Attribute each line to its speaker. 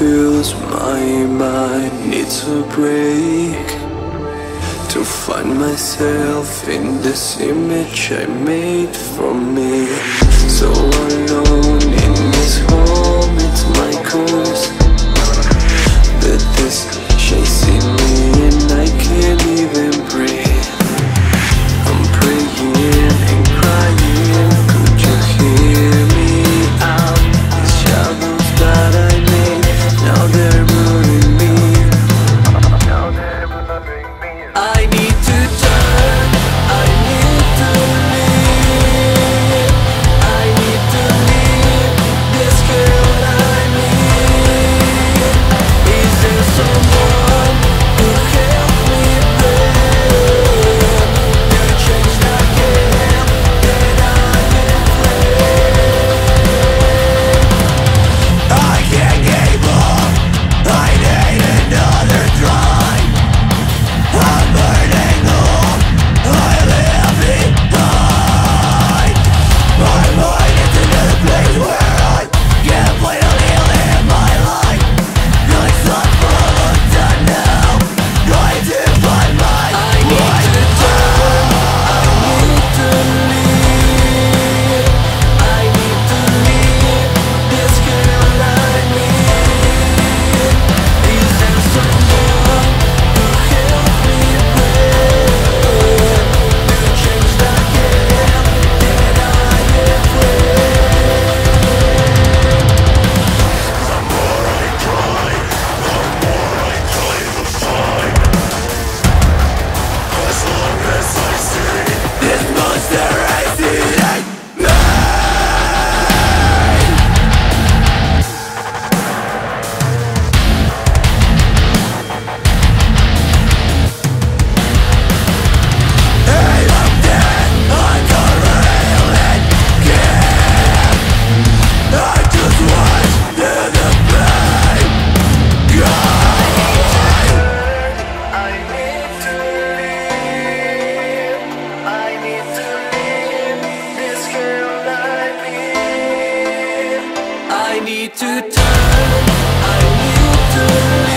Speaker 1: fills my mind. Needs a break To find myself in this image I made for me. So alone in this home. to turn. I will turn